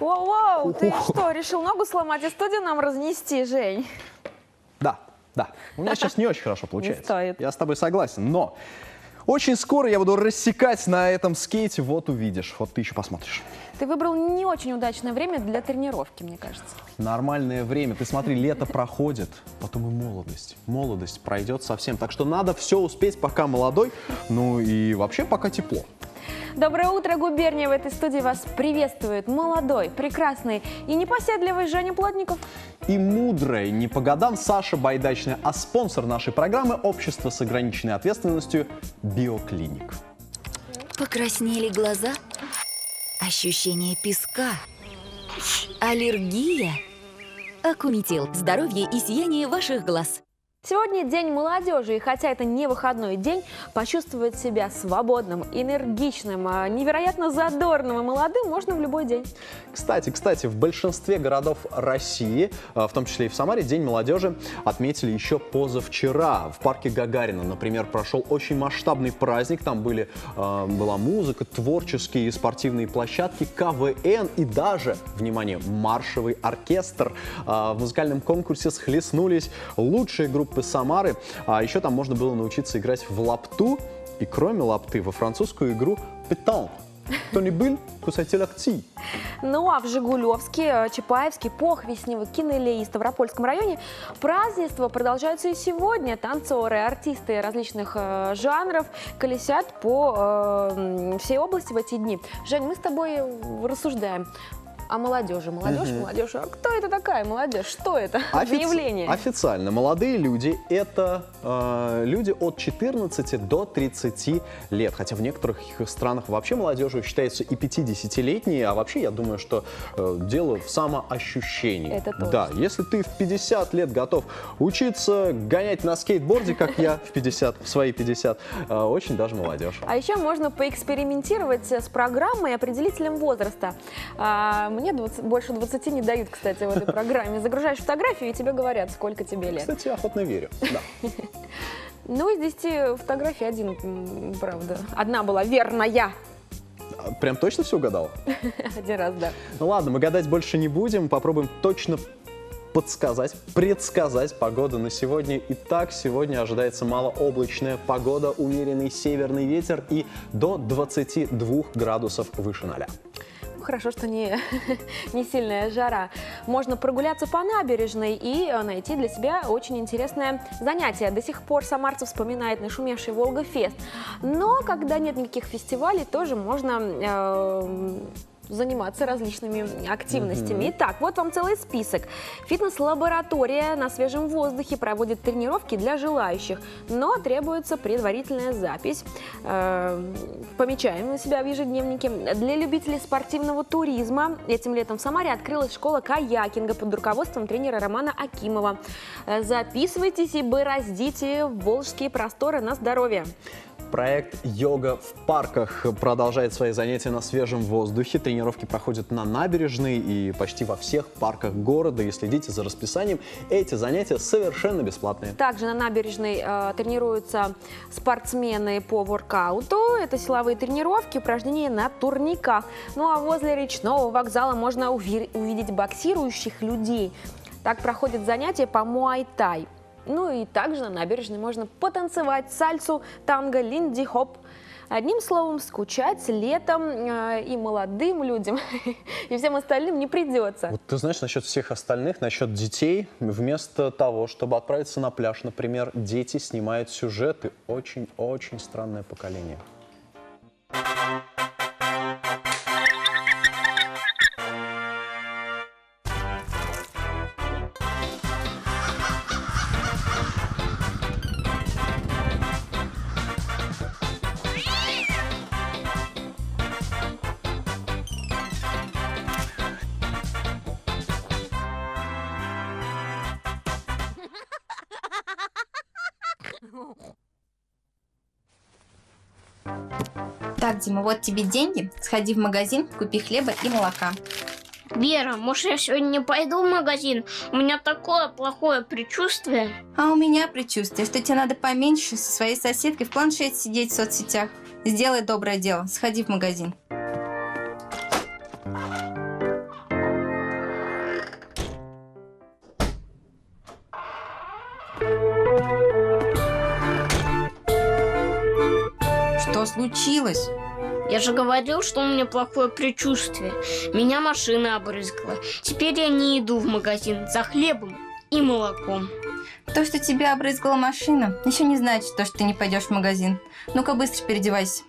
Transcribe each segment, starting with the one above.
Воу-воу, ты что, решил ногу сломать и студию нам разнести, Жень? Да, да. У меня сейчас не очень хорошо получается. стоит. Я с тобой согласен, но очень скоро я буду рассекать на этом скейте, вот увидишь, вот ты еще посмотришь. Ты выбрал не очень удачное время для тренировки, мне кажется. Нормальное время. Ты смотри, лето проходит, потом и молодость. Молодость пройдет совсем. Так что надо все успеть, пока молодой, ну и вообще пока тепло. Доброе утро, губерния! В этой студии вас приветствует молодой, прекрасный и непоседливый Женя Плотников. И мудрая, не по годам Саша Байдачная, а спонсор нашей программы – общество с ограниченной ответственностью «Биоклиник». Покраснели глаза? Ощущение песка? Аллергия? Акуметил. Здоровье и сияние ваших глаз. Сегодня День молодежи, и хотя это не выходной день, почувствовать себя свободным, энергичным, а, невероятно задорным и молодым можно в любой день. Кстати, кстати, в большинстве городов России, а, в том числе и в Самаре, День молодежи отметили еще позавчера. В парке Гагарина, например, прошел очень масштабный праздник. Там были, а, была музыка, творческие и спортивные площадки, КВН и даже, внимание, маршевый оркестр. В музыкальном конкурсе схлестнулись лучшие группы Самары. А еще там можно было научиться играть в лапту и кроме лапты во французскую игру «Петон». Кто не был, кусатель акций. Ну а в Жигулевске, э, Чапаевске, Похвестнево, Кинеле и Ставропольском районе празднества продолжаются и сегодня. Танцоры, артисты различных э, жанров колесят по э, всей области в эти дни. Жень, мы с тобой рассуждаем о молодежи. Молодежь, молодежь. А кто это такая молодежь? Что это за Офици- явление? Официально молодые люди – это э, люди от 14 до 30 лет. Хотя в некоторых странах вообще молодежью считаются и 50-летние. А вообще я думаю, что э, дело в самоощущении. Это точно. Да, если ты в 50 лет готов учиться гонять на скейтборде, как я в 50, в свои 50, э, очень даже молодежь. А еще можно поэкспериментировать с программой определителем возраста. А, Мне 20 больше 20 не дают, кстати, в этой программе. Загружаешь фотографию, и тебе говорят, сколько тебе лет. Кстати, охотно верю. Да. Ну, из 10 фотографий один, правда. Одна была верная. А, Прям точно все угадал? Один раз, да. Ну ладно, мы гадать больше не будем, попробуем точно подсказать, предсказать погоду на сегодня. Итак, сегодня ожидается малооблачная погода, умеренный северный ветер и до 22 градусов выше ноля. Хорошо, что не, не сильная жара. Можно прогуляться по набережной и э, найти для себя очень интересное занятие. До сих пор самарцы вспоминает нашумевший Волга-фест. Но когда нет никаких фестивалей, тоже можно э, заниматься различными активностями. Итак, вот вам целый список. Фитнес-лаборатория на свежем воздухе проводит тренировки для желающих, но требуется предварительная запись. Э, помечаем на себя в ежедневнике. Для любителей спортивного туризма этим летом в Самаре открылась школа каякинга под руководством тренера Романа Акимова. Записывайтесь и бороздите волжские просторы на здоровье. Проект «Йога в парках» продолжает свои занятия на свежем воздухе. Тренировки проходят на набережной и почти во всех парках города. И следите за расписанием. Эти занятия совершенно бесплатные. Также на набережной э, тренируются спортсмены по воркауту. Это силовые тренировки, упражнения на турниках. Ну а возле речного вокзала можно уви- увидеть боксирующих людей. Так проходят занятия по муай-тай. Ну и также на набережной можно потанцевать сальсу, танго, линди-хоп. Одним словом, скучать летом э, и молодым людям, и всем остальным не придется. Вот ты знаешь, насчет всех остальных, насчет детей, вместо того, чтобы отправиться на пляж, например, дети снимают сюжеты. Очень-очень странное поколение. Так, Дима, вот тебе деньги. Сходи в магазин, купи хлеба и молока. Вера, может, я сегодня не пойду в магазин? У меня такое плохое предчувствие. А у меня предчувствие, что тебе надо поменьше со своей соседкой в планшете сидеть в соцсетях. Сделай доброе дело, сходи в магазин. Случилось? Я же говорил, что у меня плохое предчувствие. Меня машина обрызгала. Теперь я не иду в магазин за хлебом и молоком. То, что тебя обрызгала машина, еще не значит то, что ты не пойдешь в магазин. Ну-ка быстро переодевайся.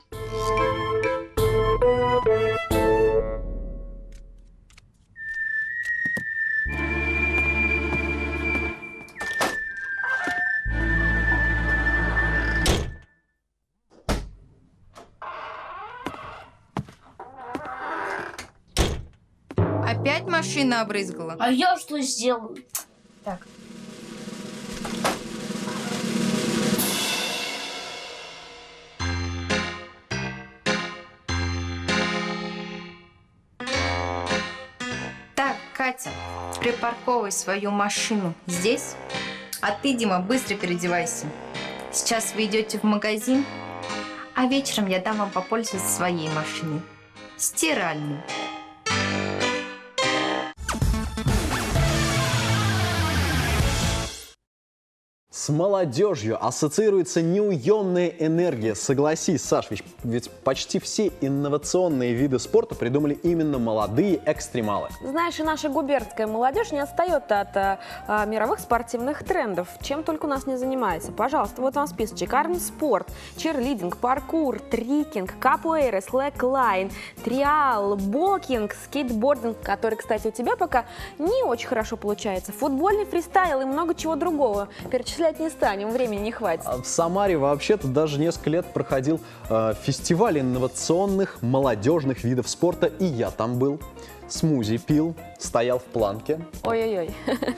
Опять машина обрызгала? А я что сделаю? Так. Так, Катя, припарковывай свою машину здесь. А ты, Дима, быстро переодевайся. Сейчас вы идете в магазин, а вечером я дам вам попользоваться своей машиной. Стиральной. С молодежью ассоциируется неуемная энергия. Согласись, Саш, ведь, ведь почти все инновационные виды спорта придумали именно молодые экстремалы. Знаешь, и наша губернская молодежь не отстает от а, а, мировых спортивных трендов. Чем только у нас не занимается. Пожалуйста, вот вам списочек. Армспорт, черлидинг, паркур, трикинг, капуэйра, слэклайн, триал, бокинг, скейтбординг, который, кстати, у тебя пока не очень хорошо получается, футбольный фристайл и много чего другого. Перечислять не станем, времени не хватит. А В Самаре вообще-то даже несколько лет проходил э, фестиваль инновационных молодежных видов спорта, и я там был. Смузи пил, стоял в планке. Ой-ой-ой.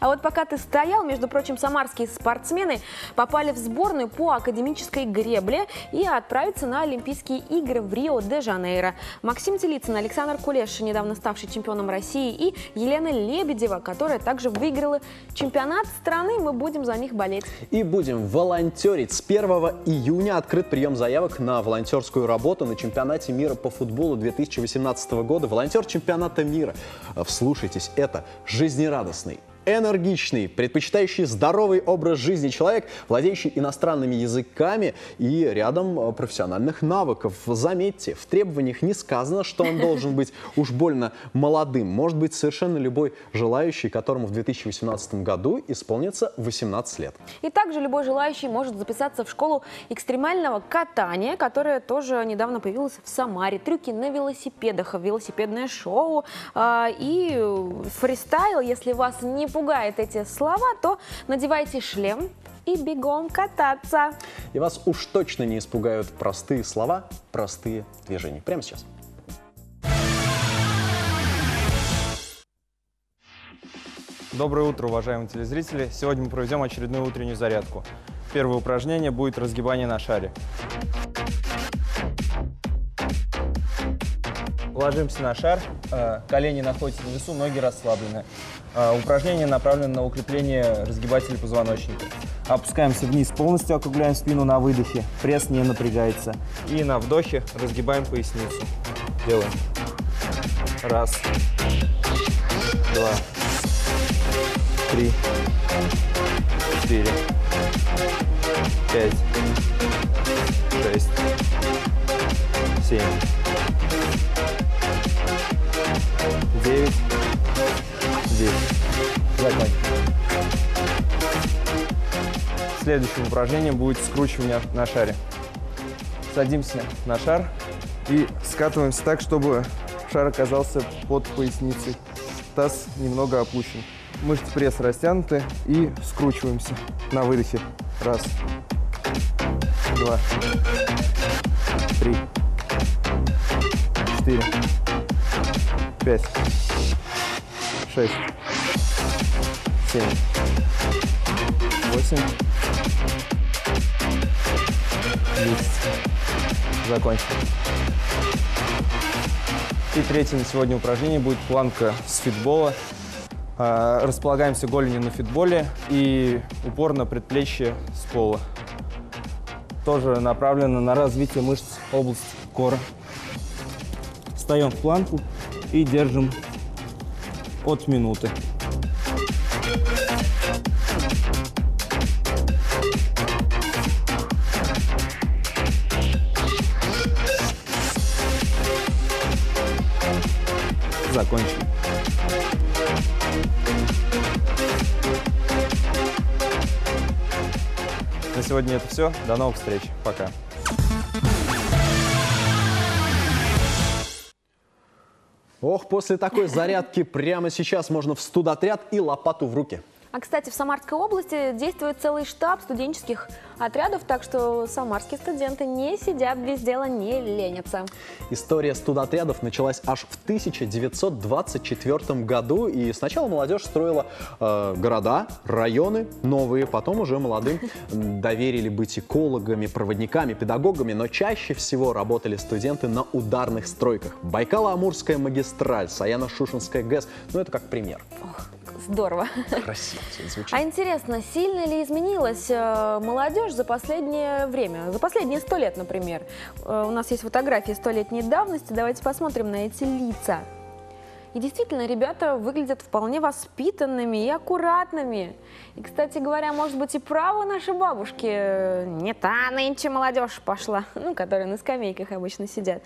А вот пока ты стоял, между прочим, самарские спортсмены попали в сборную по академической гребле и отправятся на Олимпийские игры в Рио-де-Жанейро. Максим Телицын, Александр Кулеш, недавно ставший чемпионом России, и Елена Лебедева, которая также выиграла чемпионат страны. Мы будем за них болеть. И будем волонтерить. С 1 июня открыт прием заявок на волонтерскую работу на чемпионате мира по футболу 2018 года. Волонтер чемпионата мира. Вслушайтесь, это жизнерадостный, энергичный, предпочитающий здоровый образ жизни человек, владеющий иностранными языками и рядом э, профессиональных навыков. Заметьте, в требованиях не сказано, что он должен быть уж больно молодым. Может быть совершенно любой желающий, которому в 2018 году исполнится 18 лет. И также любой желающий может записаться в школу экстремального катания, которая тоже недавно появилась в Самаре. Трюки на велосипедах, велосипедное шоу а, и фристайл. Если вас не пугают эти слова, то надевайте шлем и бегом кататься. И вас уж точно не испугают простые слова, простые движения. Прямо сейчас. Доброе утро, уважаемые телезрители. Сегодня мы проведем очередную утреннюю зарядку. Первое упражнение будет разгибание на шаре. Ложимся на шар, э, колени находятся на весу, ноги расслаблены. Э, Упражнение направлено на укрепление разгибателей позвоночника. Опускаемся вниз, полностью округляем спину на выдохе, пресс не напрягается. И на вдохе разгибаем поясницу. Делаем. Раз, два, три, четыре, пять, шесть, семь, десять. Закончим. Следующим упражнением будет скручивание на шаре. Садимся на шар и скатываемся так, чтобы шар оказался под поясницей. Таз немного опущен. Мышцы пресса растянуты и скручиваемся на выдохе. Раз, два, три, четыре, пять, шесть, семь, восемь, десять. Закончим. И третье на сегодня упражнение будет планка с фитбола. А, Располагаемся голенью на фитболе и упор на предплечье с пола. Тоже направлено на развитие мышц области кора. Встаем в планку и держим от минуты. Закончили. На сегодня это все. До новых встреч. Пока. Ох, после такой зарядки прямо сейчас можно в студотряд и лопату в руки. А, кстати, в Самарской области действует целый штаб студенческих отрядов, так что самарские студенты не сидят без дела, не ленятся. История студотрядов началась аж в 1924 году, и сначала молодежь строила э, города, районы новые, потом уже молодым доверили быть экологами, проводниками, педагогами, но чаще всего работали студенты на ударных стройках. Байкало-Амурская магистраль, Саяно-Шушенская ГЭС, ну это как пример. Ох, здорово. Красиво звучит. А интересно, сильно ли изменилась э, молодежь за последнее время? За последние сто лет, например. Э, у нас есть фотографии столетней давности. Давайте посмотрим на эти лица. И действительно, ребята выглядят вполне воспитанными и аккуратными. И, кстати говоря, может быть и право наши бабушки. э, Не та нынче молодежь пошла, ну, которые на скамейках обычно сидят.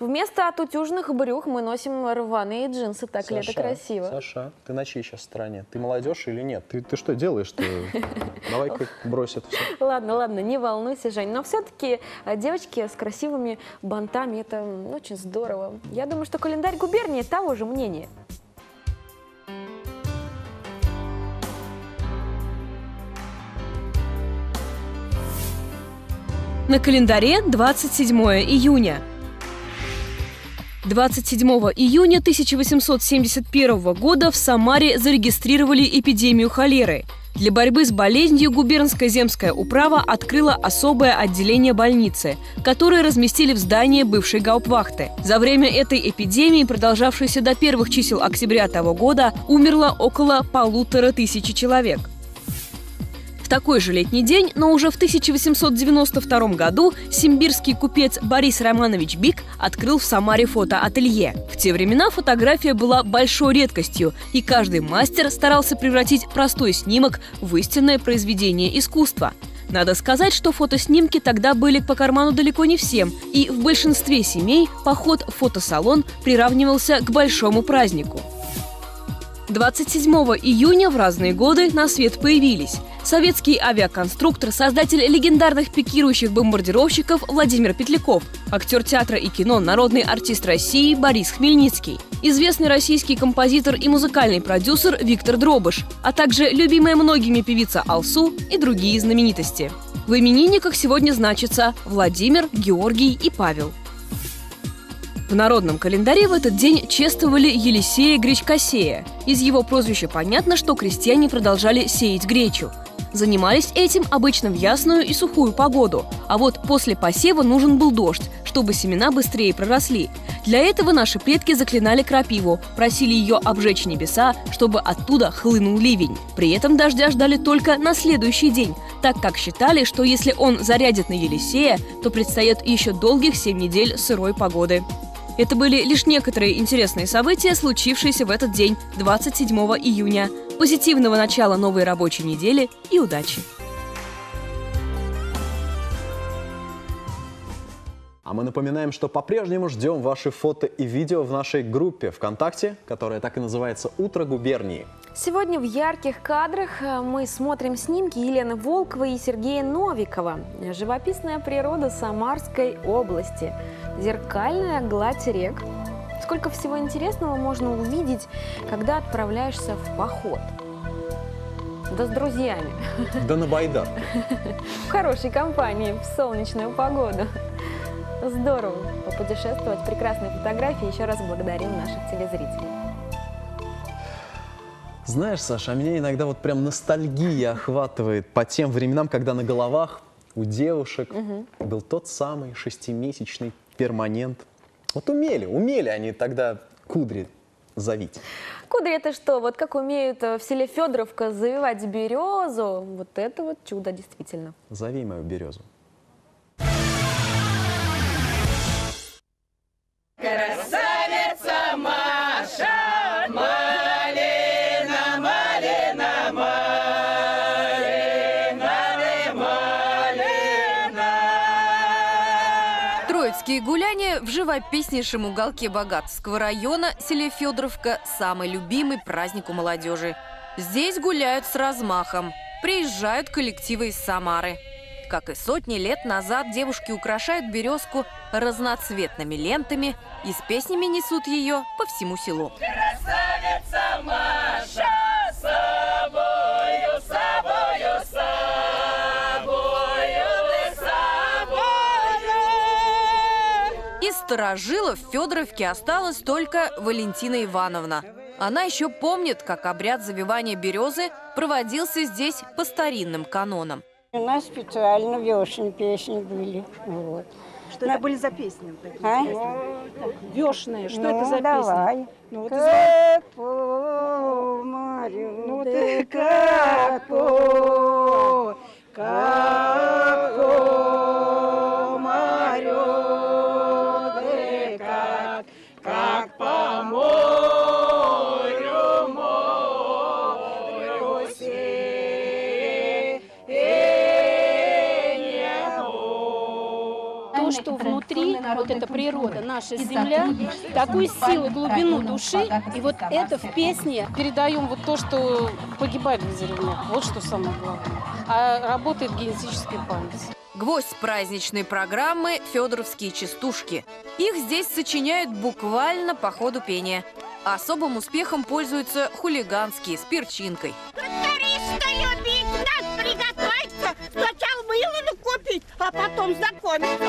Вместо отутюжных брюх мы носим рваные джинсы, так ли это Саша, красиво? Саша, ты на чьей сейчас стороне? Ты молодежь или нет? Ты, ты что делаешь-то? Давай-ка брось это все. Ладно, ладно, не волнуйся, Жень. Но все-таки девочки с красивыми бантами, это очень здорово. Я думаю, что календарь губернии того же мнения. На календаре 27 июня. 27 июня 1871 года в Самаре зарегистрировали эпидемию холеры. Для борьбы с болезнью губернская земская управа открыла особое отделение больницы, которое разместили в здании бывшей гауптвахты. За время этой эпидемии, продолжавшейся до первых чисел октября того года, умерло около полутора тысячи человек. В такой же летний день, но уже в 1892 году, симбирский купец Борис Романович Бик открыл в Самаре фотоателье. В те времена фотография была большой редкостью, и каждый мастер старался превратить простой снимок в истинное произведение искусства. Надо сказать, что фотоснимки тогда были по карману далеко не всем, и в большинстве семей поход в фотосалон приравнивался к большому празднику. 27 июня в разные годы на свет появились советский авиаконструктор, создатель легендарных пикирующих бомбардировщиков Владимир Петляков, актер театра и кино, народный артист России Борис Хмельницкий, известный российский композитор и музыкальный продюсер Виктор Дробыш, а также любимая многими певица Алсу и другие знаменитости. В именинниках сегодня значатся Владимир, Георгий и Павел. В народном календаре в этот день чествовали Елисея Гречкосея. Из его прозвища понятно, что крестьяне продолжали сеять гречу. Занимались этим обычно в ясную и сухую погоду, а вот после посева нужен был дождь, чтобы семена быстрее проросли. Для этого наши предки заклинали крапиву, просили ее обжечь небеса, чтобы оттуда хлынул ливень. При этом дождя ждали только на следующий день, так как считали, что если он зарядит на Елисея, то предстоят еще долгих 7 недель сырой погоды. Это были лишь некоторые интересные события, случившиеся в этот день, 27 июня. Позитивного начала новой рабочей недели и удачи! А мы напоминаем, что по-прежнему ждем ваши фото и видео в нашей группе ВКонтакте, которая так и называется «Утро губернии». Сегодня в ярких кадрах э, мы смотрим снимки Елены Волковой и Сергея Новикова. Живописная природа Самарской области. Зеркальная гладь рек. Сколько всего интересного можно увидеть, когда отправляешься в поход. Да с друзьями. Да на байдар. В хорошей компании, в солнечную погоду. Здорово попутешествовать. Прекрасные фотографии. Еще раз благодарим наших телезрителей. Знаешь, Саша, а меня иногда вот прям ностальгия охватывает по тем временам, когда на головах у девушек был тот самый шестимесячный перманент. Вот умели, умели они тогда кудри завить. Кудри это что? Вот как умеют э, в селе Федоровка завивать березу. Вот это вот чудо действительно. Зови мою березу. Живописнейшем уголке Богатского района, селе Федоровка, самый любимый праздник у молодежи. Здесь гуляют с размахом. приезжают коллективы из Самары. Как и сотни лет назад, девушки украшают березку разноцветными лентами и с песнями несут ее по всему селу. Красавица Маша, старожилов в Федоровке осталась только Валентина Ивановна. Она еще помнит, как обряд завивания березы проводился здесь по старинным канонам. У нас специально вешен песни были. Вот. Что это были за песни? А? Вешные. Что ну, это за давай. песни? Ну, вот как по морю, Ну, ты как по, как по как, как по морю, морю То, что внутри, вот эта природа, наша земля, такую силу, глубину души, и вот это в песне передаем вот то, что погибает в деревнях. Вот что самое главное. А работает генетическая память. Гвоздь праздничной программы – федоровские частушки. Их здесь сочиняют буквально по ходу пения. Особым успехом пользуются хулиганские с перчинкой. Тракториста любить, нас приготовиться, сначала мыло купить, а потом знакомиться.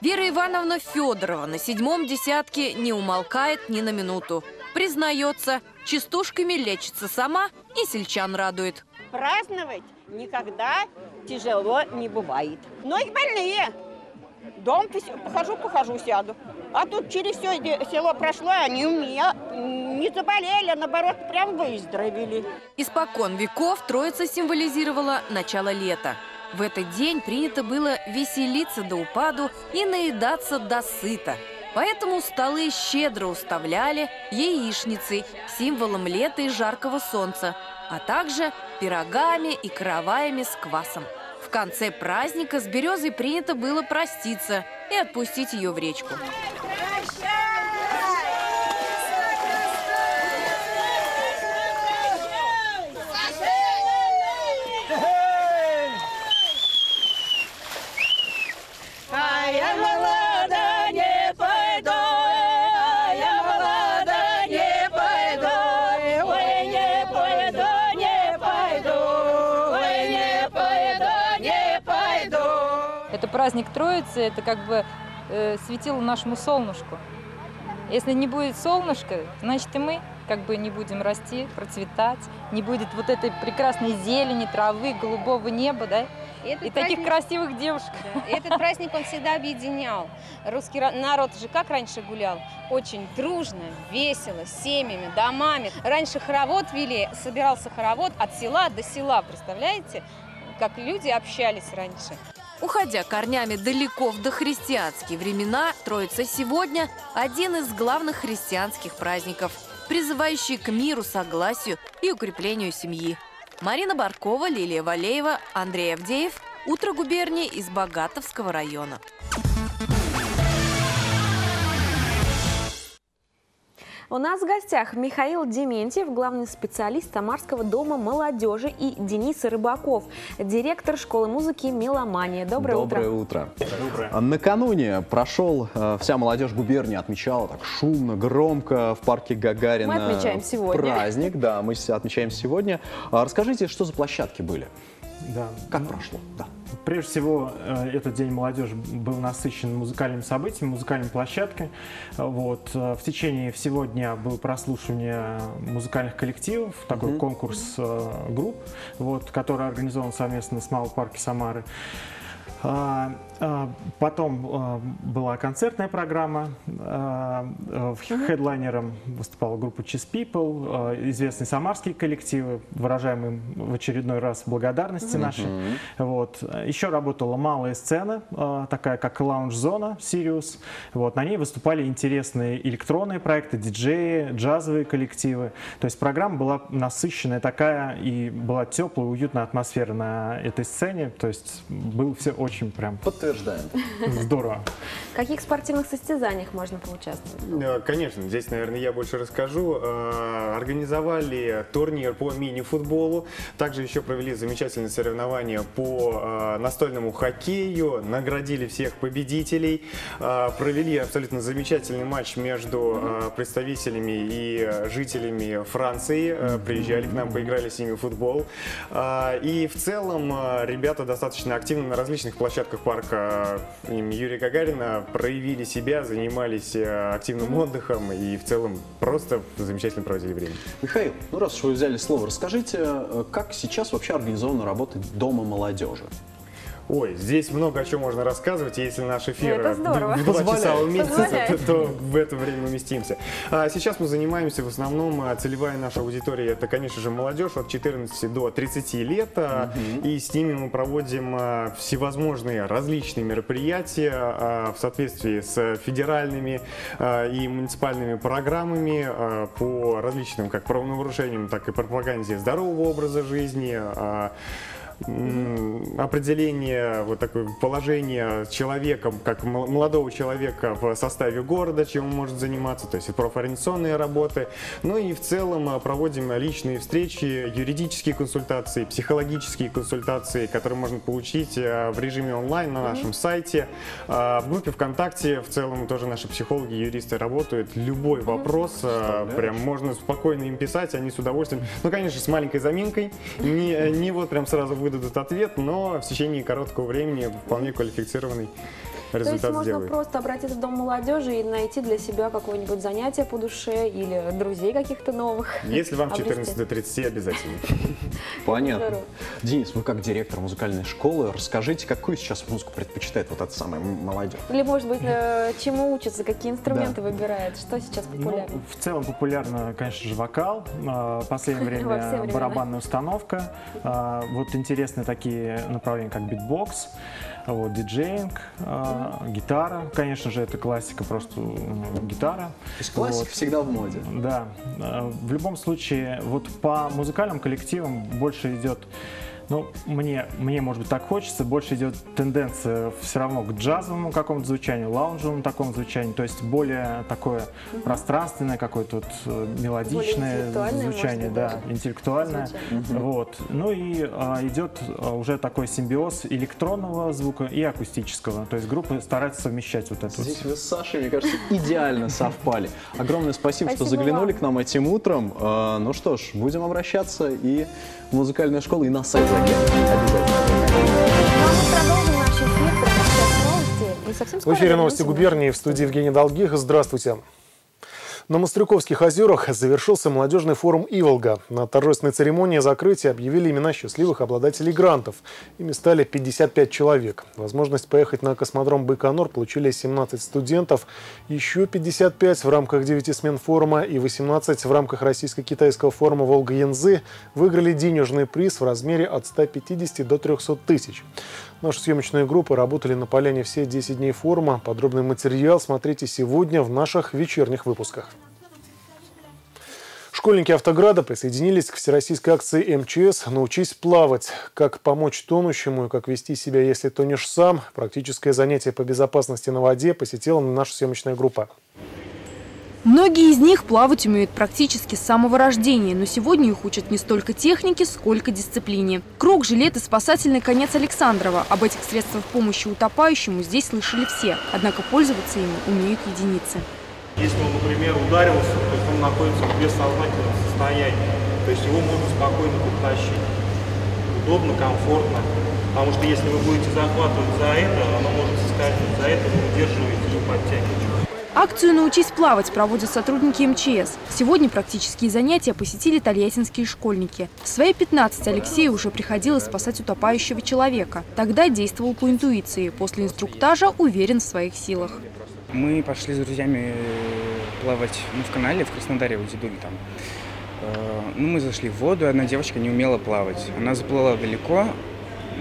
Вера Ивановна Федорова на седьмом десятке не умолкает ни на минуту. Признается, частушками лечится сама и сельчан радует. Праздновать никогда тяжело не бывает. Ноги больные. Дом похожу, похожу, сяду. А тут через все село прошло, и они у меня не заболели, а наоборот, прям выздоровели. Испокон веков Троица символизировала начало лета. В этот день принято было веселиться до упаду и наедаться до сыта. Поэтому столы щедро уставляли яичницей, символом лета и жаркого солнца, а также пирогами и караваями с квасом. В конце праздника с березой принято было проститься и отпустить ее в речку. Праздник Троицы, это как бы э, светило нашему солнышку. Если не будет солнышка, значит и мы как бы не будем расти, процветать, не будет вот этой прекрасной зелени, травы, голубого неба, да? И, таких красивых девушек. И этот праздник он всегда объединял. Русский народ же как раньше гулял? Очень дружно, весело, семьями, домами. Раньше хоровод вели, собирался хоровод от села до села, представляете? Как люди общались раньше. Уходя корнями далеко в дохристианские времена, Троица сегодня – один из главных христианских праздников, призывающий к миру, согласию и укреплению семьи. Марина Баркова, Лилия Валеева, Андрей Авдеев. Утро губернии из Богатовского района. У нас в гостях Михаил Дементьев, главный специалист Самарского дома молодежи, и Денис Рыбаков, директор школы музыки «Меломания». Доброе, Доброе утро. утро. Накануне прошел, э, вся молодежь губернии отмечала так шумно, громко в парке Гагарина. Мы отмечаем сегодня. Праздник, да, мы отмечаем сегодня. А Расскажите, что за площадки были? Да. Как прошло? Да. Прежде всего, э, этот День молодежи был насыщен музыкальными событиями, музыкальной площадкой. Вот. э, В течение всего дня было прослушивание музыкальных коллективов, такой конкурс э, групп, вот, который организован совместно с Малой парки Самары. А, Потом а, была концертная программа. А, Хедлайнером выступала группа Cheese People, известные самарские коллективы, выражаем им в очередной раз благодарности наши. Вот. Еще работала малая сцена, такая как лаунж-зона Sirius. Вот. На ней выступали интересные электронные проекты, диджеи, джазовые коллективы. То есть программа была насыщенная такая, и была теплая, уютная атмосфера на этой сцене. То есть было все очень прям Подтверждаем. здорово. В каких спортивных состязаниях можно поучаствовать? Э, Конечно, здесь, наверное, я больше расскажу. Э, Организовали турнир по мини-футболу. Также еще провели замечательные соревнования по э, настольному хоккею. Наградили всех победителей. Провели абсолютно замечательный матч между представителями и жителями Франции. Приезжали к нам, поиграли с ними в футбол. И в целом ребята достаточно активно на различных площадках парка имени Юрия Гагарина проявили себя, занимались э, активным отдыхом и в целом просто замечательно проводили время. Михаил, ну раз уж вы взяли слово, расскажите, э, как сейчас вообще организована работа Дома молодежи? Ой, здесь много о чем можно рассказывать, и если наш эфир Это здорово. в два часа уместится, то, то в это время уместимся. А сейчас мы занимаемся в основном, а, целевая наша аудитория, это, конечно же, молодежь от 14 до 30 лет, а, и с ними мы проводим а, всевозможные различные мероприятия в соответствии с федеральными и муниципальными программами по различным как правонарушениям, так и пропаганде здорового образа жизни, определение вот такое положение человека, как молодого человека в составе города, чем он может заниматься, то есть и профориентационные работы. Ну и в целом а, проводим личные встречи, юридические консультации, психологические консультации, которые можно получить а, в режиме онлайн на нашем сайте. А, В группе ВКонтакте в целом тоже наши психологи, юристы работают. Любой вопрос, а, прям можно спокойно им писать, они с удовольствием. Ну, конечно, с маленькой заминкой. Не, не вот прям сразу выдадут ответ, но в течение короткого времени вполне квалифицированный То есть результат можно сделают. просто обратиться в Дом молодежи и найти для себя какое-нибудь занятие по душе или друзей каких-то новых. Если вам обрести. 14 до 30, обязательно. Понятно. Здорово. Денис, вы как директор музыкальной школы, расскажите, какую сейчас музыку предпочитает вот эта самая молодежь? Или, может быть, э, чему учатся, какие инструменты выбирают, что сейчас Ну, популярно? в целом популярно, конечно же, вокал. А, В последнее время барабанная установка. А, Вот интересные такие направления, как битбокс, вот, диджеинг, а, гитара. Конечно же, это классика, просто ну, гитара. То есть классика всегда в моде. Да. А, В любом случае, вот по музыкальным коллективам больше идет ну, мне, мне, может быть, так хочется, больше идет тенденция все равно к джазовому какому-то звучанию, лаунжевому такому звучанию, то есть более такое пространственное, какое-то вот э, мелодичное звучание, может быть, да, даже интеллектуальное. звучание. Вот. Ну и а, идет а, уже такой симбиоз электронного звука и акустического, то есть группы стараются совмещать вот это вот. Здесь вы с Сашей, мне кажется, идеально совпали. Огромное спасибо, что Спасибо заглянули вам. к нам этим утром. А, Ну что ж, будем обращаться и в музыкальную школу, и на сайт заглянуть. Обязательно. Ну, а мы продолжим наш эфир, прямо сейчас новости. И совсем В эфире новости губернии в студии Евгений Долгих. Здравствуйте. На Мострюковских озерах завершился молодежный форум «Иволга». На торжественной церемонии закрытия объявили имена счастливых обладателей грантов. Ими стали 55 человек. Возможность поехать на космодром Байконур получили 17 студентов, еще 55 в рамках 9 смен форума и 18 в рамках российско-китайского форума «Волга-Янзы» выиграли денежный приз в размере от 150 до 300 тысяч. Наши съемочные группы работали на поляне все 10 дней форума. Подробный материал смотрите сегодня в наших вечерних выпусках. Школьники Автограда присоединились к всероссийской акции МЧС «Научись плавать». Как помочь тонущему и как вести себя, если тонешь сам. Практическое занятие по безопасности на воде посетила наша съемочная группа. Многие из них плавать умеют практически с самого рождения, но сегодня их учат не столько технике, сколько дисциплине. Круг, жилет и спасательный конец Александрова. Об этих средствах помощи утопающему здесь слышали все, однако пользоваться ими умеют единицы. Если он, например, ударился, то есть он находится в бессознательном состоянии, то есть его можно спокойно подтащить. Удобно, комфортно. Потому что если вы будете захватывать за это, оно может соскользнуть. За это вы удерживаете и подтягиваете. Акцию «Научись плавать» проводят сотрудники МЧС. Сегодня практические занятия посетили тольяттинские школьники. В свои 15 Алексею уже приходилось спасать утопающего человека. Тогда действовал по интуиции. После инструктажа уверен в своих силах. Мы пошли с друзьями плавать ну, в канале в Краснодаре, в Удидуме там. Э, Ну, мы зашли в воду, одна девочка не умела плавать. Она заплыла далеко,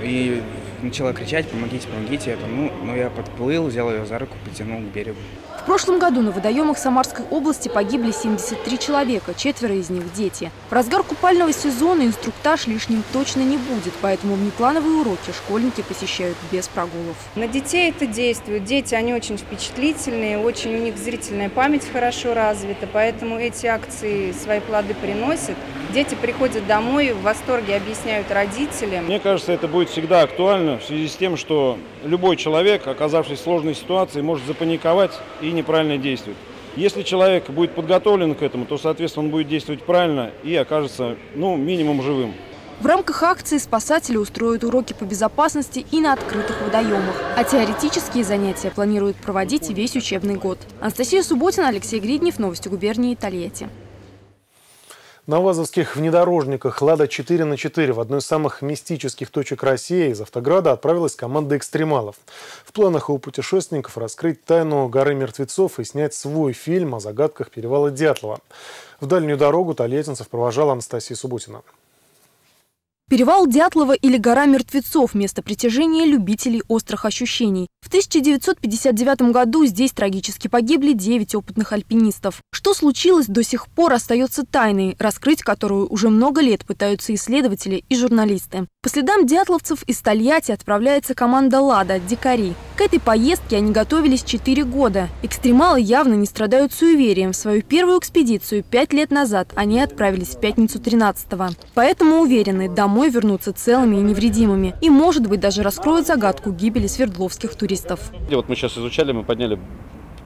и начала кричать, помогите, помогите. Это, ну, но я подплыл, взял ее за руку, потянул к берегу. В прошлом году на водоемах Самарской области погибли 73 человека, четверо из них – дети. В разгар купального сезона инструктаж лишним точно не будет, поэтому внеплановые уроки школьники посещают без прогулов. На детей это действует. Дети, они очень впечатлительные, очень у них зрительная память хорошо развита, поэтому эти акции свои плоды приносят. Дети приходят домой, в восторге объясняют родителям. Мне кажется, это будет всегда актуально в связи с тем, что любой человек, оказавшись в сложной ситуации, может запаниковать и неправильно действовать. Если человек будет подготовлен к этому, то, соответственно, он будет действовать правильно и окажется, ну, минимум живым. В рамках акции спасатели устроят уроки по безопасности и на открытых водоемах. А теоретические занятия планируют проводить весь учебный год. Анастасия Субботина, Алексей Гриднев, Новости губернии Тольятти. На ВАЗовских внедорожниках «Лада-4 на 4» в одной из самых мистических точек России из Автограда отправилась команда экстремалов. В планах у путешественников раскрыть тайну горы мертвецов и снять свой фильм о загадках перевала Дятлова. В дальнюю дорогу тольяттинцев провожала Анастасия Субботина. Перевал Дятлова или гора мертвецов – место притяжения любителей острых ощущений. В 1959 году здесь трагически погибли 9 опытных альпинистов. Что случилось, до сих пор остается тайной, раскрыть которую уже много лет пытаются исследователи и журналисты. По следам дятловцев из Тольятти отправляется команда «Лада» – «Дикари». К этой поездке они готовились 4 года. Экстремалы явно не страдают суеверием. В свою первую экспедицию 5 лет назад они отправились в пятницу 13-го. Поэтому уверены, домой вернутся целыми и невредимыми. И, может быть, даже раскроют загадку гибели свердловских туристов. Вот мы сейчас изучали, мы подняли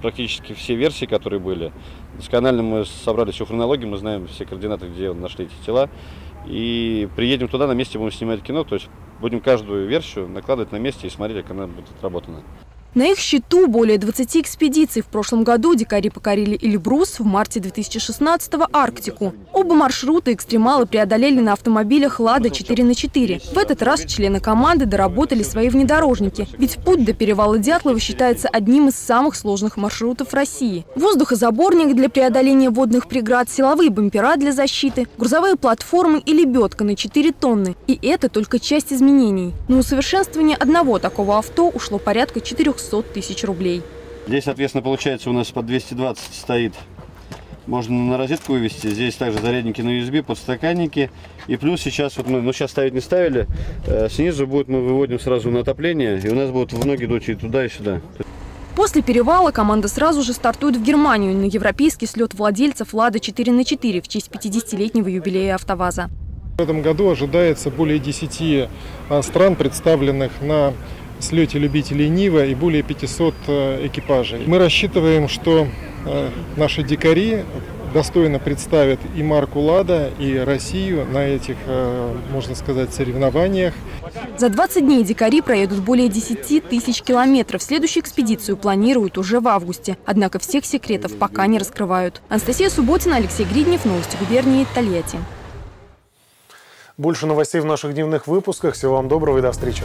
практически все версии, которые были. Досконально мы собрали всю хронологию, мы знаем все координаты, где нашли эти тела. И приедем туда, на месте будем снимать кино, то есть будем каждую версию накладывать на месте и смотреть, как она будет отработана. На их счету более 20 экспедиций. В прошлом году дикари покорили Эльбрус, в марте 2016-го – Арктику. Оба маршрута экстремалы преодолели на автомобилях «Лада 4 на 4 В этот раз члены команды доработали свои внедорожники. Ведь путь до перевала Дятлова считается одним из самых сложных маршрутов России. Воздухозаборник для преодоления водных преград, силовые бампера для защиты, грузовые платформы и лебедка на 4 тонны. И это только часть изменений. На усовершенствование одного такого авто ушло порядка 400 200 тысяч рублей. Здесь, соответственно, получается у нас по 220 стоит. Можно на розетку вывести. Здесь также зарядники на USB, подстаканники. И плюс сейчас, вот мы ну, сейчас ставить не ставили, э, снизу будет мы выводим сразу на отопление. И у нас будут в ноги дуть и туда, и сюда. После перевала команда сразу же стартует в Германию на европейский слет владельцев «Лада 4 на 4 в честь 50-летнего юбилея «АвтоВАЗа». В этом году ожидается более 10 а, стран, представленных на слете любителей Нива и более 500 э, экипажей. Мы рассчитываем, что э, наши дикари достойно представят и марку «Лада», и Россию на этих, э, можно сказать, соревнованиях. За 20 дней дикари проедут более 10 тысяч километров. Следующую экспедицию планируют уже в августе. Однако всех секретов пока не раскрывают. Анастасия Субботина, Алексей Гриднев, Новости губернии, Тольятти. Больше новостей в наших дневных выпусках. Всего вам доброго и до встречи.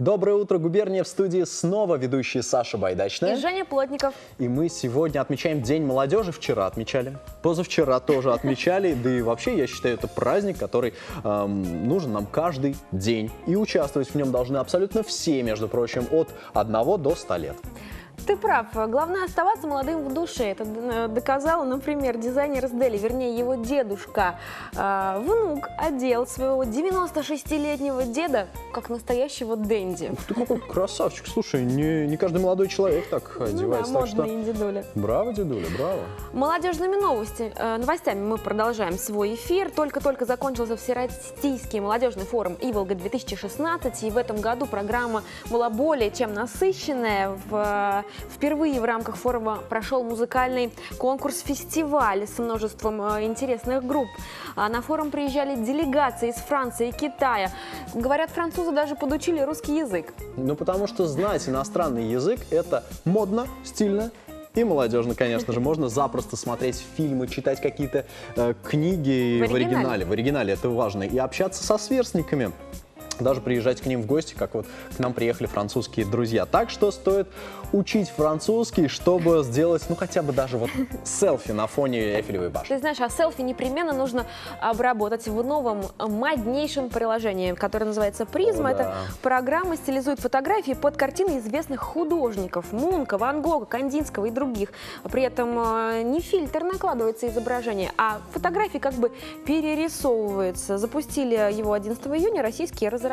Доброе утро, губерния. В студии снова ведущие Саша Байдачная. И Женя Плотников. И мы сегодня отмечаем День молодежи. Вчера отмечали. Позавчера тоже отмечали. Да и вообще, я считаю, это праздник, который эм, нужен нам каждый день. И участвовать в нем должны абсолютно все, между прочим, от 1 до 100 лет. Ты прав. Главное оставаться молодым в душе. Это э, доказал, например, дизайнер с Дели, вернее, его дедушка. Э, внук одел своего 96-летнего деда как настоящего Дэнди. Ты какой красавчик. Слушай, не, не каждый молодой человек так ну одевается. Да, так что... дедуля. Браво, дедуля, браво. Молодежными новости, э, новостями мы продолжаем свой эфир. Только-только закончился Всероссийский молодежный форум «Иволга-2016». И в этом году программа была более чем насыщенная. В Впервые в рамках форума прошел музыкальный конкурс-фестиваль с множеством э, интересных групп. А на форум приезжали делегации из Франции и Китая. Говорят, французы даже подучили русский язык. Ну, потому что знать иностранный язык – это модно, стильно и молодежно, конечно же. Можно запросто смотреть фильмы, читать какие-то э, книги в оригинале. в оригинале. В оригинале это важно. И общаться со сверстниками. Даже приезжать к ним в гости, как вот к нам приехали французские друзья. Так что стоит учить французский, чтобы сделать, ну, хотя бы даже вот селфи на фоне Эйфелевой башни. Ты знаешь, а селфи непременно нужно обработать в новом моднейшем приложении, которое называется «Призма». О, да. Это программа стилизует фотографии под картины известных художников. Мунка, Ван Гога, Кандинского и других. При этом э, не фильтр накладывается изображение, а фотографии как бы перерисовываются. Запустили его 11 июня российские разработчики.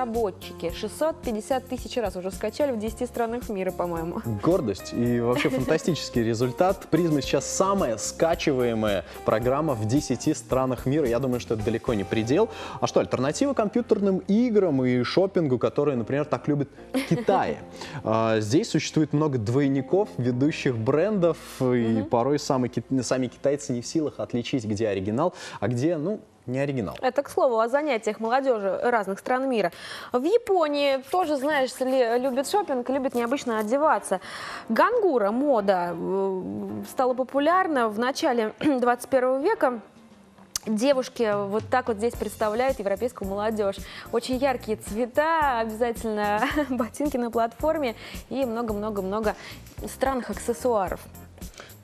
650 тысяч раз уже скачали в 10 странах мира, по-моему. Гордость и вообще фантастический результат. Призма сейчас самая скачиваемая программа в 10 странах мира. Я думаю, что это далеко не предел. А что, альтернатива компьютерным играм и шопингу, которые, например, так любят в Китае. А, Здесь существует много двойников ведущих брендов, и порой сами китайцы не в силах отличить, где оригинал, а где, ну, не оригинал. Это, к слову, о занятиях молодежи разных стран мира. В Японии тоже, знаешь, ли, любят шопинг, любят необычно одеваться. Гангура, мода, э, стала популярна в начале 21 века. Девушки вот так вот здесь представляют европейскую молодежь. Очень яркие цвета, обязательно ботинки на платформе и много-много-много странных аксессуаров.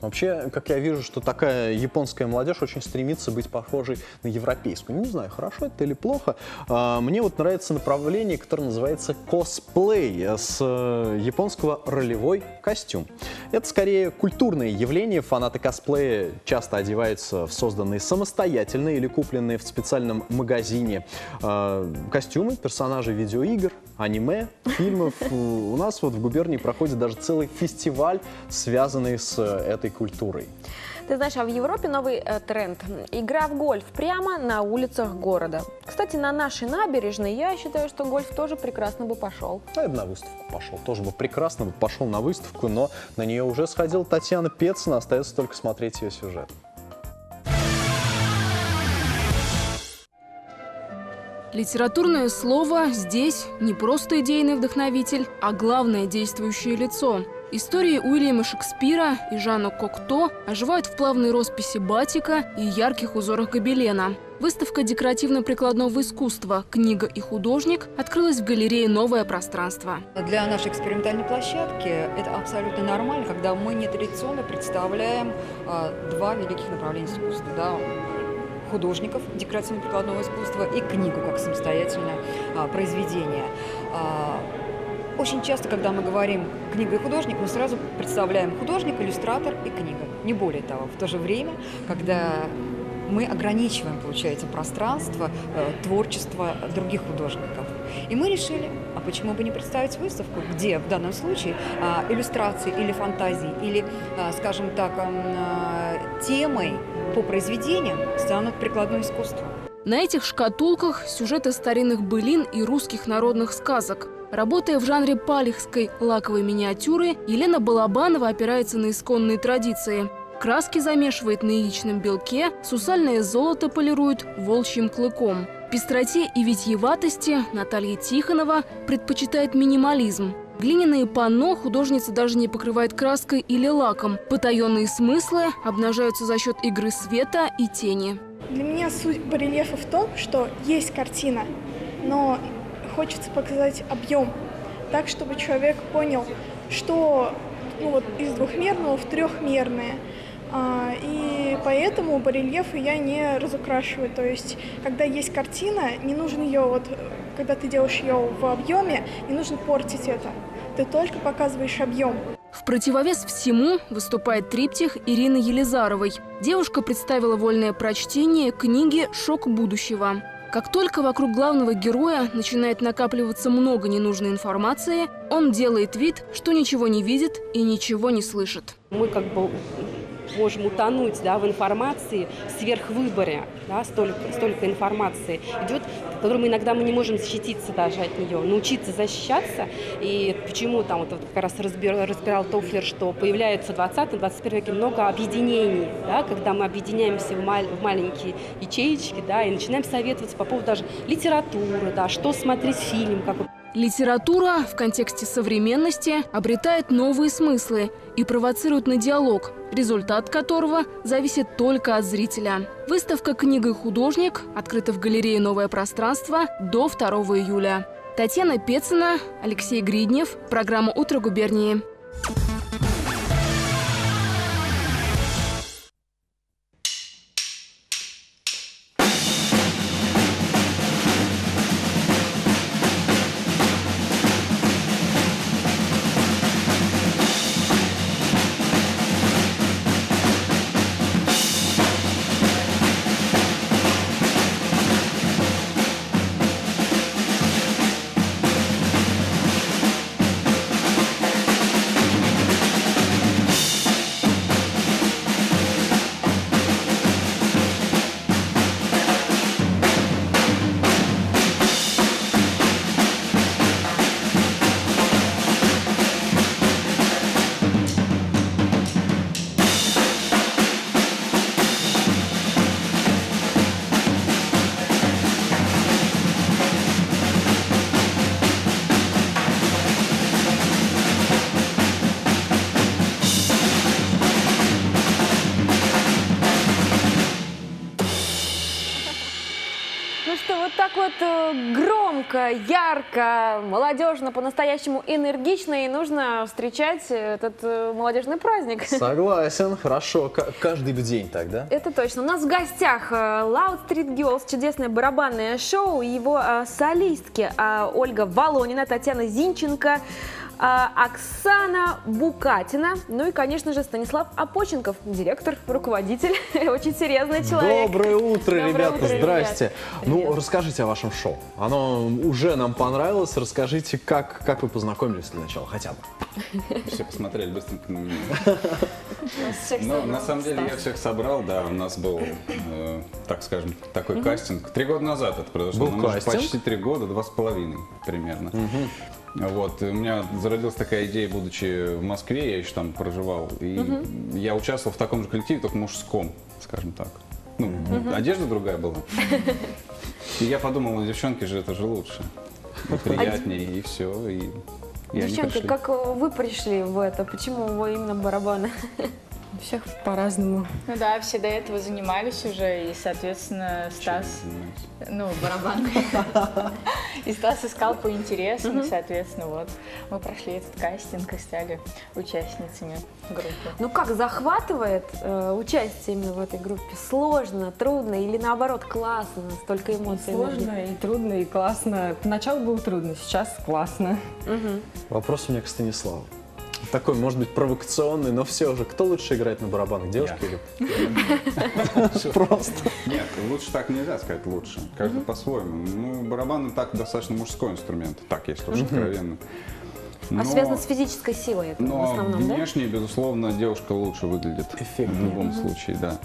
Вообще, как я вижу, что такая японская молодежь очень стремится быть похожей на европейскую. Не знаю, хорошо это или плохо. А, Мне вот нравится направление, которое называется косплей с э, японского ролевой костюм. Это скорее культурное явление. Фанаты косплея часто одеваются в созданные самостоятельно или купленные в специальном магазине э, костюмы персонажей видеоигр, аниме, фильмов. У нас вот в губернии проходит даже целый фестиваль, связанный с э, этой культурой. Ты знаешь, а в Европе новый э, тренд – игра в гольф прямо на улицах города. Кстати, на нашей набережной я считаю, что гольф тоже прекрасно бы пошел. А я бы на выставку пошел. Тоже бы прекрасно бы пошел на выставку, но на нее уже сходила Татьяна Пецина. Остается только смотреть ее сюжет. Литературное слово здесь не просто идейный вдохновитель, а главное действующее лицо. Истории Уильяма Шекспира и Жана Кокто оживают в плавной росписи батика и ярких узорах гобелена. Выставка декоративно-прикладного искусства «Книга и художник» открылась в галерее «Новое пространство». Для нашей экспериментальной площадки это абсолютно нормально, когда мы нетрадиционно представляем а, два великих направления искусства. Да? Художников декоративно-прикладного искусства и книгу как самостоятельное а, произведение. А, очень часто, когда мы говорим «книга и художник», мы сразу представляем художник, иллюстратор и книга. Не более того. В то же время, когда мы ограничиваем, получается, пространство э, творчества других художников. И мы решили, а почему бы не представить выставку, где в данном случае а, иллюстрации или фантазии, или, а, скажем так, а, темой по произведениям станут прикладное искусство. На этих шкатулках сюжеты старинных былин и русских народных сказок. Работая в жанре палехской лаковой миниатюры, Елена Балабанова опирается на исконные традиции. Краски замешивает на яичном белке, сусальное золото полирует волчьим клыком. Пестроте и витьеватости Наталья Тихонова предпочитает минимализм. Глиняные панно художница даже не покрывает краской или лаком. Потаенные смыслы обнажаются за счет игры света и тени. Для меня суть барельефа в том, что есть картина, но хочется показать объем, так, чтобы человек понял, что ну, вот, из двухмерного в трехмерное. А, и поэтому барельефы я не разукрашиваю. То есть, когда есть картина, не нужно ее, вот, когда ты делаешь ее в объеме, не нужно портить это. Ты только показываешь объем. В противовес всему выступает триптих Ирины Елизаровой. Девушка представила вольное прочтение книги «Шок будущего». Как только вокруг главного героя начинает накапливаться много ненужной информации, он делает вид, что ничего не видит и ничего не слышит. Мы как бы можем утонуть да, в информации, сверхвыборе, да, столько, столько информации идет, которой мы иногда мы не можем защититься даже от нее, научиться защищаться. И почему там вот, как раз разбирал, разбирал Тофлер, что появляется в 20-21 веке много объединений, да, когда мы объединяемся в, маль, в маленькие ячеечки да, и начинаем советоваться по поводу даже литературы, да, что смотреть фильм, как Литература в контексте современности обретает новые смыслы и провоцирует на диалог, результат которого зависит только от зрителя. Выставка «Книга и художник» открыта в галерее «Новое пространство» до 2 июля. Татьяна Пецина, Алексей Гриднев. Программа «Утро губернии». Ярко, молодежно, по-настоящему энергично, и нужно встречать этот э, молодежный праздник. Согласен, хорошо. К- каждый день тогда. Это точно. У нас в гостях э, Loud Street Girls, чудесное барабанное шоу, его э, солистки Ольга Волонина, Татьяна Зинченко, Оксана Букатина, ну и, конечно же, Станислав Апоченков, директор, руководитель, очень серьезный человек. Доброе утро, Доброе ребята, утро, ребят. здрасте. Ну, расскажите о вашем шоу. Оно уже нам понравилось. Расскажите, как, как вы познакомились для начала, хотя бы. Все посмотрели быстренько на меня. Ну, на самом деле я всех собрал, да, у нас был, э, так скажем, такой кастинг. Три года назад это произошло. Был Ну, кастинг? Почти три года, два с половиной примерно. Вот, у меня зародилась такая идея, будучи в Москве, я еще там проживал, и Мгм. я участвовал в таком же коллективе, только мужском, скажем так. Ну, Мгм. одежда другая была. И я подумал, ну, девчонки же это же лучше, и приятнее, и все, и, Девчонки, как вы пришли в это? Почему вы именно барабаны? Всех по-разному. Ну да, все до этого занимались уже, и, соответственно, Стас, ну, барабан. И Стас искал по интересам, и, соответственно, вот, мы прошли этот кастинг и стали участницами группы. Ну как, захватывает э, участие именно в этой группе? Сложно, трудно или наоборот классно? Столько эмоций. Сложно и трудно, и классно. Поначалу было трудно, сейчас классно. Вопрос у меня к Станиславу. Такой, может быть, провокационный, но все же. Кто лучше играет на барабанах, девушки или... Просто. Нет, лучше так нельзя сказать лучше. Каждый по-своему. Ну, барабаны так достаточно мужской инструмент, так, если уж откровенно. А Но- связано с физической силой это в Но основном, да? внешне, безусловно, девушка лучше выглядит. В любом случае, да.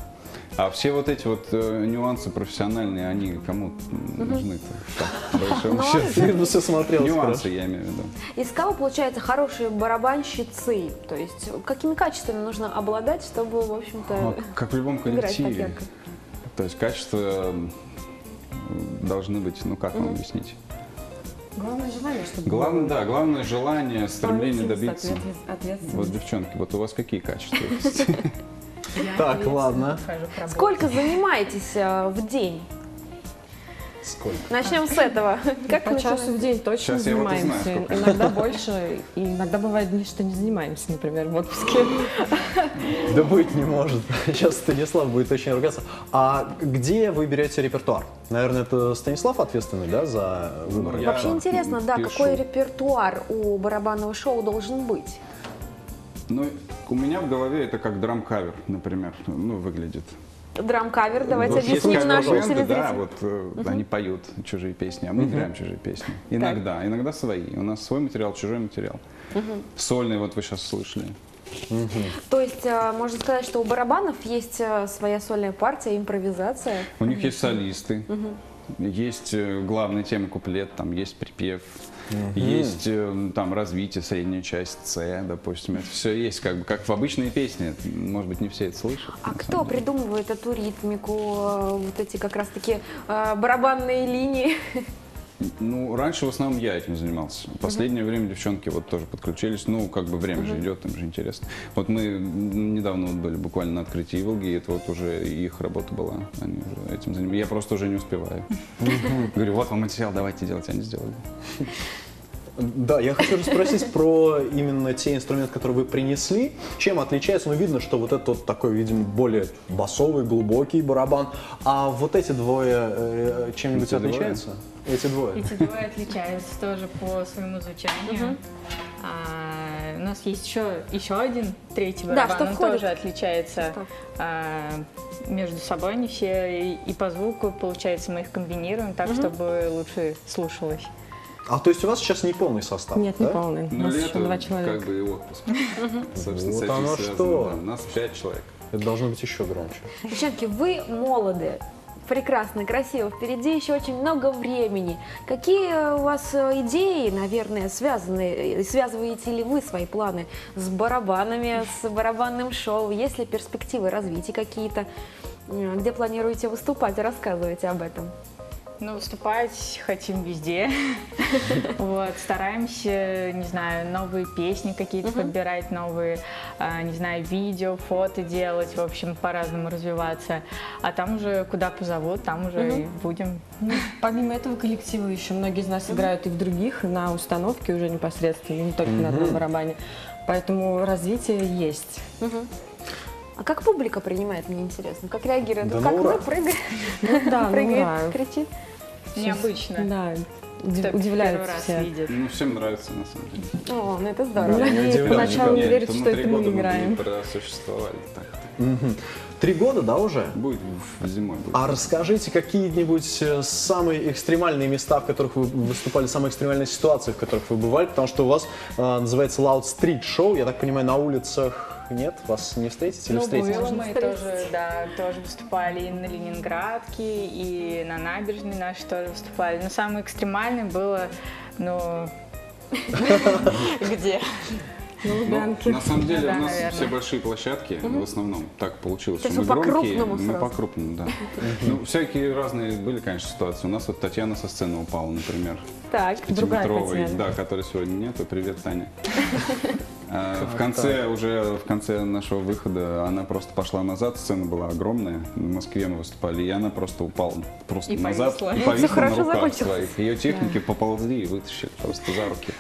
А все вот эти вот э, нюансы профессиональные, они кому нужны-то? Большому Ну, счету. Бы всё смотрелось Нюансы, я имею в виду. Из кого получаются хорошие барабанщицы? То есть какими качествами нужно обладать, чтобы, в общем-то, Ну, как в любом коллективе. То есть качества должны быть, ну как вам объяснить? Главное желание, чтобы Главное, да, главное желание, стремление добиться. ответ- ответственность. Вот, девчонки, вот у вас какие качества есть? Так, ладно. Сколько занимаетесь э, в день? Сколько? Начнем с этого. Как По часу в день точно Сейчас я вот узнаю, занимаемся. сколько. Иногда больше, и иногда бывает дни, что не занимаемся, например, в отпуске. Да быть не может. Сейчас Станислав будет очень ругаться. А где вы берете репертуар? Наверное, это Станислав ответственный, да, за выбор? Ну, я Вообще интересно, да, пишу. какой репертуар у барабанного шоу должен быть? Ну, у меня в голове это как драм-кавер, например, ну, выглядит. Драм-кавер, давайте Вот объясним нашим кавер-бенды, телезрителям. Да, вот Мгм. они поют чужие песни, а мы Мгм. играем чужие песни. Иногда, иногда свои. У нас свой материал, чужой материал. Мгм. Сольный, вот вы сейчас слышали. То есть э, можно сказать, что у барабанов есть э, своя сольная партия, импровизация. У них есть солисты, Мгм. есть э, главная тема куплет, там есть припев, Мгм. есть э, там развитие, средняя часть С, допустим. Это все есть как бы как в обычной песне. Может быть, не все это слышат. А кто деле. придумывает эту ритмику, э, вот эти как раз-таки э, барабанные линии? Ну, раньше в основном я этим занимался. В последнее время девчонки вот тоже подключились. Ну, как бы время же идет, им же интересно. Вот мы недавно вот были буквально на открытии Иволги, и это вот уже их работа была. Они уже этим занимаются. Я просто уже не успеваю. Говорю, вот вам материал, давайте делать, они сделали. Да, я хочу спросить про именно те инструменты, которые вы принесли. Чем отличается? Ну, видно, что вот это вот такой, видимо, более басовый, глубокий барабан. А вот эти двое э, чем-нибудь Эти двое? отличаются? Эти двое. Эти двое отличаются тоже по своему звучанию. А, у нас есть еще, еще один третий Да, барабан, что он входит тоже отличается а, между собой, они все и, и по звуку, получается, мы их комбинируем так, Мгм. чтобы лучше слушалось. А то есть у вас сейчас не полный состав? Нет, не да? полный. У Ну, нас еще два человека. как бы и отпуск. Собственно, Вот оно что. У нас пять человек. Это должно быть еще громче. Девчонки, вы молоды, прекрасно, красиво, впереди еще очень много времени. Какие у вас э, идеи, наверное, связаны, э, связываете ли вы свои планы с барабанами, с барабанным шоу? Есть ли перспективы развития какие-то? Э, Где планируете выступать? Рассказывайте об этом. Ну, выступать хотим везде. Вот, стараемся, не знаю, новые песни какие-то подбирать, новые, а, не знаю, видео, фото делать, в общем, по-разному развиваться. А там уже куда позовут, там уже и будем. Ну, помимо этого коллектива еще многие из нас играют и в других, на установке уже непосредственно, не только на одном барабане. Поэтому развитие есть. А как публика принимает, мне интересно? Как реагирует? Да Ну, как ура. вы прыгаете? Ну да, на Прыгает, ура. кричит? Необычно. Да, уди- Кто удивляются все. видит. Ну, всем нравится, на самом деле. О, ну это здорово. Многие поначалу не верят, мы что это мы играем. просуществовали. Так. Мгм. Три года, да, уже? Будет зимой. Будет. А расскажите какие-нибудь э, самые экстремальные места, в которых вы выступали, самые экстремальные ситуации, в которых вы бывали, потому что у вас э, называется Loud Street Show, я так понимаю, на улицах нет, вас не встретите или Ну, встретите? было, мы тоже, да, тоже выступали и на Ленинградке, и на набережной наши тоже выступали. Но самое экстремальное было, ну, где? Ну, на самом деле Да, у нас наверное. все большие площадки, в основном так получилось, То что есть мы вы громкие, мы по-крупному, да. Ну, всякие разные были, конечно, ситуации. У нас вот Татьяна со сцены упала, например. Так, другая Татьяна. да, которой сегодня нету. Привет, Таня. А, В конце, уже в конце нашего выхода она просто пошла назад, сцена была огромная, в Москве мы выступали, и она просто упала просто И назад повисла. и повисла на руках закончилось. своих. Ее техники поползли и вытащили просто за руки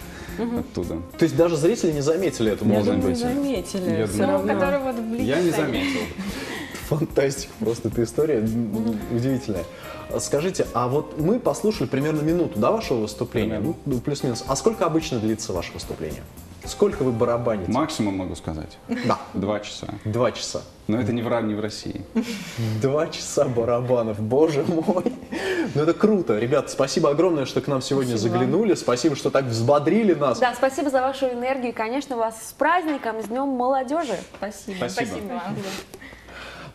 оттуда. То есть даже зрители не заметили это, может быть? заметили. Я думаю, равно. который вот Я не заметил. Фантастика, просто эта история удивительная. Скажите, а вот мы послушали примерно минуту, да, вашего выступления? Ну, ну, плюс-минус. А сколько обычно длится ваше выступление? Сколько вы барабаните? Максимум могу сказать. Да. Два часа. Два часа. Но это не в, не в России. Два часа барабанов, боже мой. Ну это круто. Ребята, спасибо огромное, что к нам сегодня Спасибо. заглянули. Спасибо, что так взбодрили нас. Да, спасибо за вашу энергию и, конечно, вас с праздником, с Днем молодежи. Спасибо. Спасибо. вам.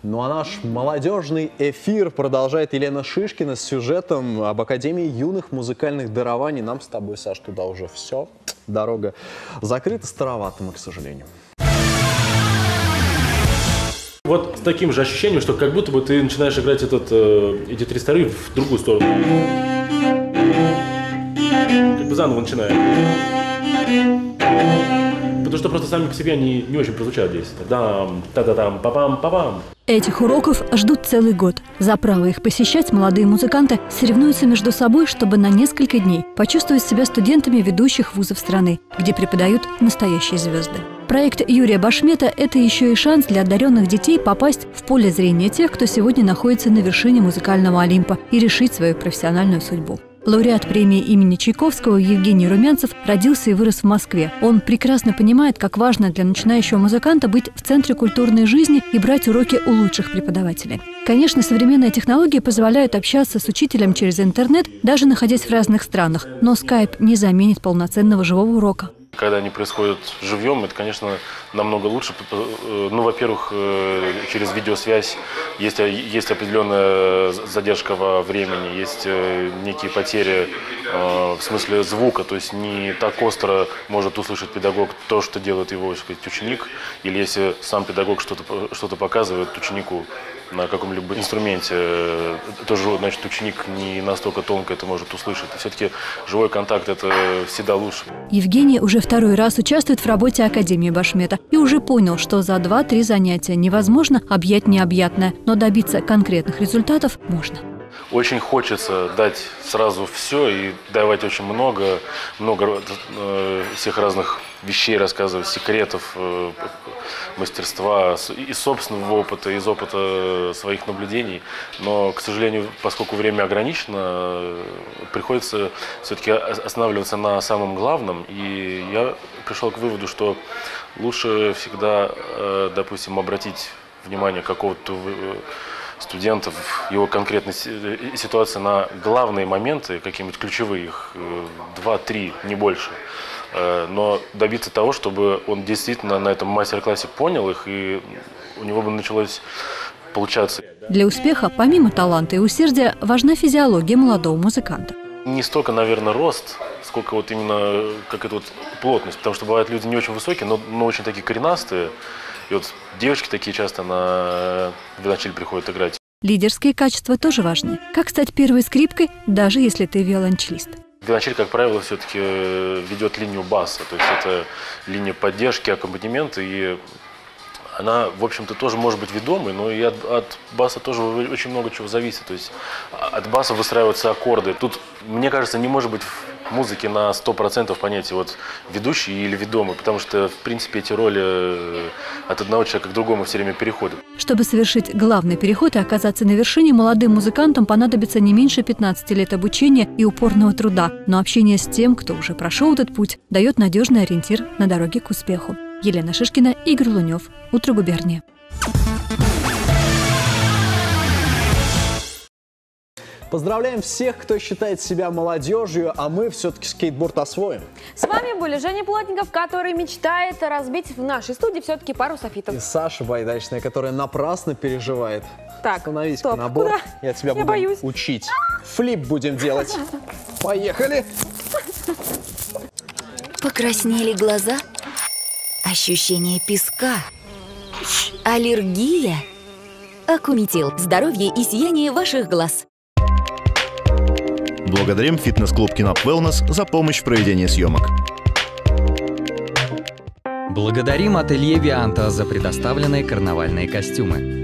Ну а наш молодежный эфир продолжает Елена Шишкина с сюжетом об Академии юных музыкальных дарований. Нам с тобой, Саш, туда уже все. Дорога закрыта, старовато мы, к сожалению. Вот с таким же ощущением, что как будто бы ты начинаешь играть этот, э, эти три стороны в другую сторону. Как бы заново начинаем. Потому что просто сами по себе они не очень прозвучат здесь. Дам, та-да-дам, папам. Этих уроков ждут целый год. За право их посещать молодые музыканты соревнуются между собой, чтобы на несколько дней почувствовать себя студентами ведущих вузов страны, где преподают настоящие звезды. Проект Юрия Башмета – это еще и шанс для одаренных детей попасть в поле зрения тех, кто сегодня находится на вершине музыкального Олимпа и решить свою профессиональную судьбу. Лауреат премии имени Чайковского Евгений Румянцев родился и вырос в Москве. Он прекрасно понимает, как важно для начинающего музыканта быть в центре культурной жизни и брать уроки у лучших преподавателей. Конечно, современные технологии позволяют общаться с учителем через интернет, даже находясь в разных странах, но скайп не заменит полноценного живого урока. Когда они происходят живьем, это, конечно, намного лучше. Э, Ну, во-первых, э, через видеосвязь есть, э, есть определенная задержка во времени, есть некие потери в смысле звука, то есть не так остро может услышать педагог то, что делает его сказать, ученик, или если сам педагог что-то что показывает ученику, на каком-либо инструменте, э, тоже, значит, ученик не настолько тонко это может услышать. Все-таки живой контакт – это всегда лучше. Евгений уже второй раз участвует в работе Академии Башмета и уже понял, что за два-три занятия невозможно объять необъятное, но добиться конкретных результатов можно. Очень хочется дать сразу все и давать очень много, много э, всех разных вещей рассказывать, секретов, э, мастерства, из собственного опыта, из опыта своих наблюдений. Но, к сожалению, поскольку время ограничено, э, приходится все-таки останавливаться на самом главном. И я пришел к выводу, что лучше всегда, допустим, обратить внимание какого-то студентов, его конкретной ситуации на главные моменты, какие-нибудь ключевые, их два-три, не больше – Э, но добиться того, чтобы он действительно на этом мастер-классе понял их, и у него бы началось получаться. Для успеха, помимо таланта и усердия, важна физиология молодого музыканта. Не столько, наверное, рост, сколько вот именно как это вот плотность, потому что бывают люди не очень высокие, но, но очень такие коренастые, и вот девочки такие часто на виолончель приходят играть. Лидерские качества тоже важны. Как стать первой скрипкой, даже если ты виолончелист? Виолончель, как правило, все-таки э, ведет линию баса, то есть это линия поддержки, аккомпанемента, и она, в общем-то, тоже может быть ведомой, но и от, от баса тоже очень много чего зависит. То есть от баса выстраиваются аккорды. Тут, мне кажется, не может быть музыки на 100% понятие вот ведущий или ведомый, потому что, в принципе, эти роли э, от одного человека к другому все время переходят. Чтобы совершить главный переход и оказаться на вершине, молодым музыкантам понадобится не меньше 15 лет обучения и упорного труда, но общение с тем, кто уже прошел этот путь, дает надежный ориентир на дороге к успеху. Елена Шишкина, Игорь Лунев. Утро губернии. Поздравляем всех, кто считает себя молодежью, а мы все-таки скейтборд освоим. С вами были Женя Плотников, который мечтает разбить в нашей студии все-таки пару софитов. И Саша Байдачная, которая напрасно переживает. Так, Становись стоп, на борт. куда? Я тебя Я буду боюсь. учить. Флип будем делать. Поехали. Покраснели глаза? Ощущение песка? Аллергия? Акуметил. Здоровье и сияние ваших глаз. Благодарим фитнес-клуб Кинап Wellness за помощь в проведении съемок. Благодарим ателье Вианта за предоставленные карнавальные костюмы.